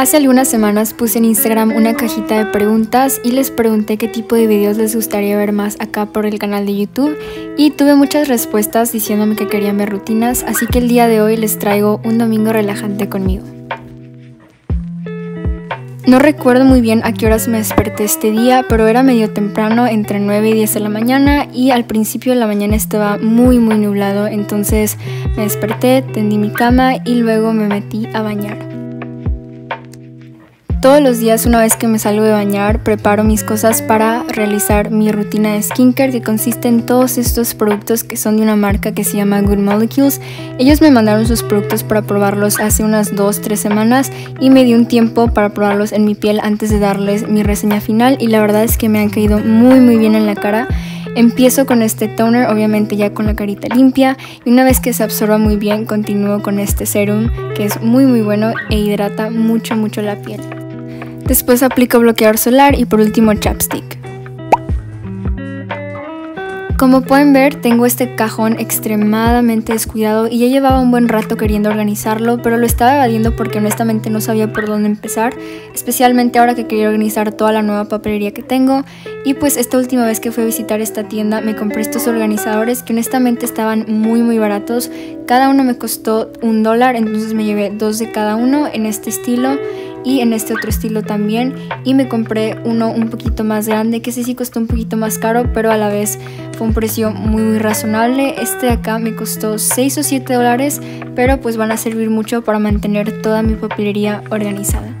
Hace algunas semanas puse en Instagram una cajita de preguntas y les pregunté qué tipo de videos les gustaría ver más acá por el canal de YouTube y tuve muchas respuestas diciéndome que querían ver rutinas, así que el día de hoy les traigo un domingo relajante conmigo. No recuerdo muy bien a qué horas me desperté este día, pero era medio temprano, entre 9 y 10 de la mañana, y al principio de la mañana estaba muy muy nublado, entonces me desperté, tendí mi cama y luego me metí a bañar. Todos los días una vez que me salgo de bañar preparo mis cosas para realizar mi rutina de skincare que consiste en todos estos productos que son de una marca que se llama Good Molecules. Ellos me mandaron sus productos para probarlos hace unas 2-3 semanas y me di un tiempo para probarlos en mi piel antes de darles mi reseña final y la verdad es que me han caído muy muy bien en la cara. Empiezo con este toner, obviamente ya con la carita limpia, y una vez que se absorba muy bien, continúo con este serum que es muy muy bueno e hidrata mucho mucho la piel. Después aplico bloqueador solar y por último chapstick. Como pueden ver, tengo este cajón extremadamente descuidado y ya llevaba un buen rato queriendo organizarlo, pero lo estaba evadiendo porque honestamente no sabía por dónde empezar, especialmente ahora que quería organizar toda la nueva papelería que tengo. Y pues esta última vez que fui a visitar esta tienda me compré estos organizadores que honestamente estaban muy muy baratos. Cada uno me costó un dólar, entonces me llevé dos de cada uno en este estilo y en este otro estilo también. Y me compré uno un poquito más grande que ese sí costó un poquito más caro pero a la vez fue un precio muy razonable. Este de acá me costó 6 o 7 dólares pero pues van a servir mucho para mantener toda mi papelería organizada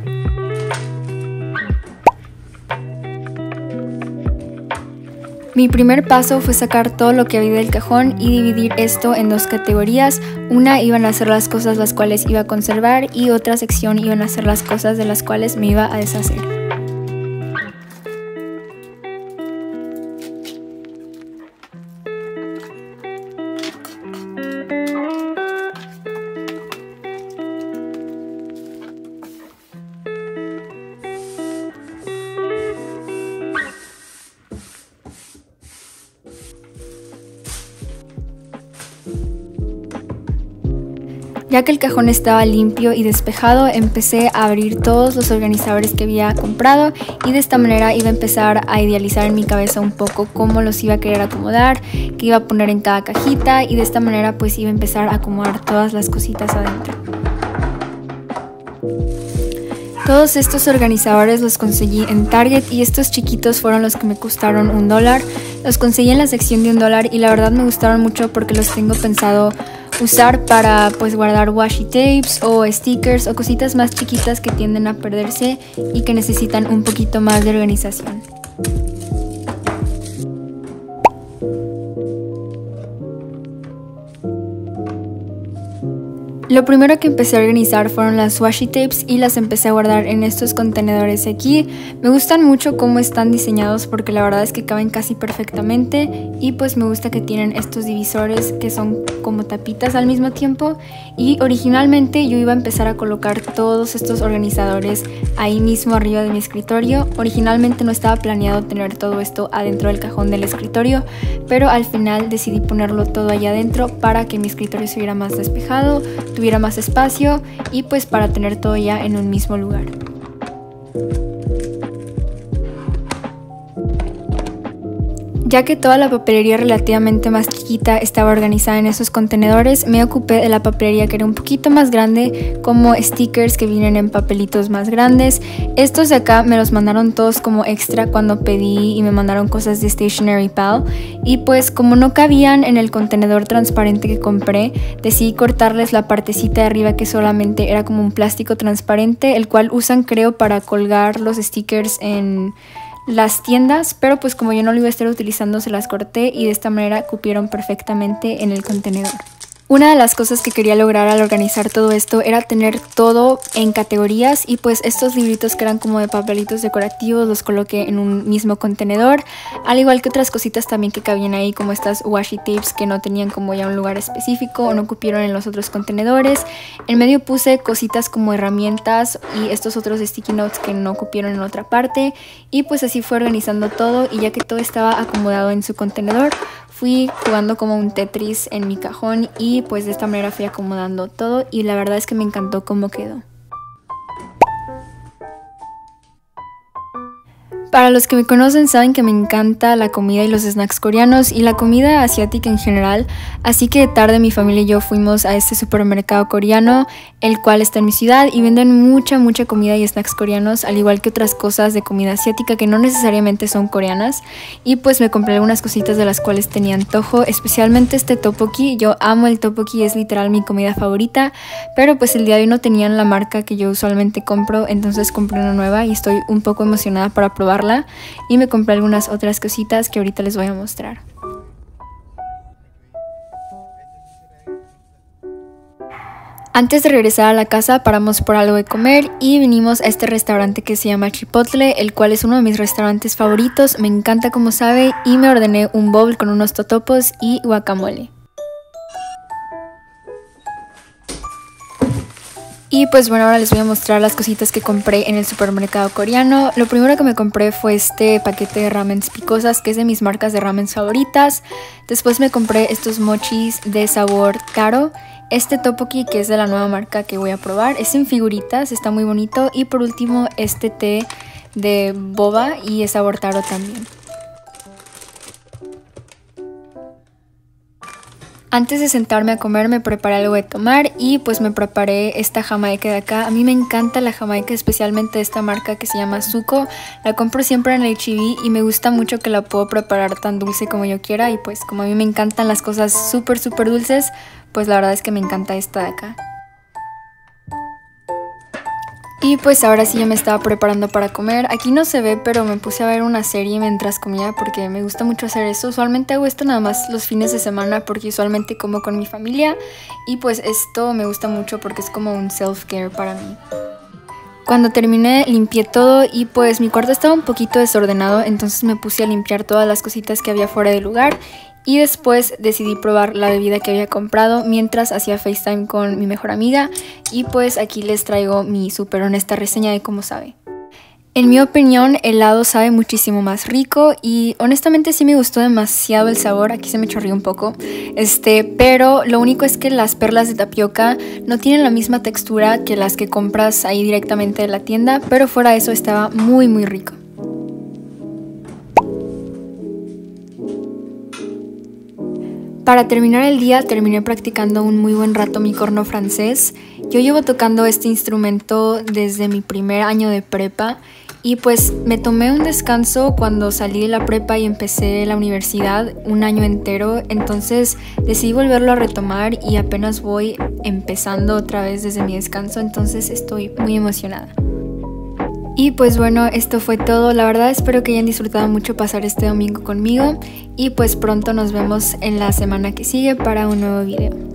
Mi primer paso fue sacar todo lo que había del cajón y dividir esto en dos categorías. Una iban a ser las cosas las cuales iba a conservar y otra sección iban a ser las cosas de las cuales me iba a deshacer. Ya que el cajón estaba limpio y despejado, empecé a abrir todos los organizadores que había comprado y de esta manera iba a empezar a idealizar en mi cabeza un poco cómo los iba a querer acomodar, qué iba a poner en cada cajita y de esta manera pues iba a empezar a acomodar todas las cositas adentro. Todos estos organizadores los conseguí en Target y estos chiquitos fueron los que me costaron un dólar. Los conseguí en la sección de un dólar y la verdad me gustaron mucho porque los tengo pensado usar para pues guardar washi tapes o stickers o cositas más chiquitas que tienden a perderse y que necesitan un poquito más de organización. Lo primero que empecé a organizar fueron las washi tapes y las empecé a guardar en estos contenedores aquí. Me gustan mucho cómo están diseñados porque la verdad es que caben casi perfectamente y pues me gusta que tienen estos divisores que son como tapitas al mismo tiempo y originalmente yo iba a empezar a colocar todos estos organizadores ahí mismo arriba de mi escritorio. Originalmente no estaba planeado tener todo esto adentro del cajón del escritorio, pero al final decidí ponerlo todo allá adentro para que mi escritorio se viera más despejado tuviera más espacio y pues para tener todo ya en un mismo lugar. Ya que toda la papelería relativamente más chiquita estaba organizada en esos contenedores, me ocupé de la papelería que era un poquito más grande, como stickers que vienen en papelitos más grandes. Estos de acá me los mandaron todos como extra cuando pedí y me mandaron cosas de Stationery Pal. Y pues como no cabían en el contenedor transparente que compré, decidí cortarles la partecita de arriba que solamente era como un plástico transparente, el cual usan creo para colgar los stickers en las tiendas, pero pues como yo no lo iba a estar utilizando se las corté y de esta manera cupieron perfectamente en el contenedor. Una de las cosas que quería lograr al organizar todo esto era tener todo en categorías y pues estos libritos que eran como de papelitos decorativos los coloqué en un mismo contenedor, al igual que otras cositas también que cabían ahí como estas washi tapes que no tenían como ya un lugar específico o no cupieron en los otros contenedores. En medio puse cositas como herramientas y estos otros sticky notes que no cupieron en otra parte y pues así fue organizando todo y ya que todo estaba acomodado en su contenedor fui jugando como un Tetris en mi cajón y pues de esta manera fui acomodando todo y la verdad es que me encantó cómo quedó. Para los que me conocen saben que me encanta la comida y los snacks coreanos y la comida asiática en general, así que tarde mi familia y yo fuimos a este supermercado coreano, el cual está en mi ciudad y venden mucha mucha comida y snacks coreanos, al igual que otras cosas de comida asiática que no necesariamente son coreanas, y pues me compré algunas cositas de las cuales tenía antojo, especialmente este tteokbokki, yo amo el tteokbokki, es literal mi comida favorita, pero pues el día de hoy no tenían la marca que yo usualmente compro, entonces compré una nueva y estoy un poco emocionada para probar y me compré algunas otras cositas que ahorita les voy a mostrar. Antes de regresar a la casa paramos por algo de comer y vinimos a este restaurante que se llama Chipotle, el cual es uno de mis restaurantes favoritos, me encanta como sabe y me ordené un bowl con unos totopos y guacamole. Y pues bueno, ahora les voy a mostrar las cositas que compré en el supermercado coreano. Lo primero que me compré fue este paquete de ramens picosas, que es de mis marcas de ramens favoritas. Después me compré estos mochis de sabor taro. Este topoki, que es de la nueva marca que voy a probar, es en figuritas, está muy bonito. Y por último, este té de boba y es sabor taro también. Antes de sentarme a comer me preparé algo de tomar y pues me preparé esta jamaica de acá. A mí me encanta la jamaica, especialmente esta marca que se llama Zuko. La compro siempre en el HB y me gusta mucho que la puedo preparar tan dulce como yo quiera y pues como a mí me encantan las cosas súper súper dulces, pues la verdad es que me encanta esta de acá. Y pues ahora sí ya me estaba preparando para comer. Aquí no se ve, pero me puse a ver una serie mientras comía porque me gusta mucho hacer eso. Usualmente hago esto nada más los fines de semana porque usualmente como con mi familia. Y pues esto me gusta mucho porque es como un self-care para mí. Cuando terminé limpié todo y pues mi cuarto estaba un poquito desordenado, entonces me puse a limpiar todas las cositas que había fuera de lugar y después decidí probar la bebida que había comprado mientras hacía FaceTime con mi mejor amiga y pues aquí les traigo mi súper honesta reseña de cómo sabe. En mi opinión, el helado sabe muchísimo más rico y honestamente sí me gustó demasiado el sabor. Aquí se me chorrió un poco. Este, pero lo único es que las perlas de tapioca no tienen la misma textura que las que compras ahí directamente de la tienda, pero fuera de eso estaba muy muy rico. Para terminar el día terminé practicando un muy buen rato mi corno francés. Yo llevo tocando este instrumento desde mi primer año de prepa y pues me tomé un descanso cuando salí de la prepa y empecé la universidad un año entero, entonces decidí volverlo a retomar y apenas voy empezando otra vez desde mi descanso, entonces estoy muy emocionada. Y pues bueno, esto fue todo. La verdad espero que hayan disfrutado mucho pasar este domingo conmigo y pues pronto nos vemos en la semana que sigue para un nuevo video.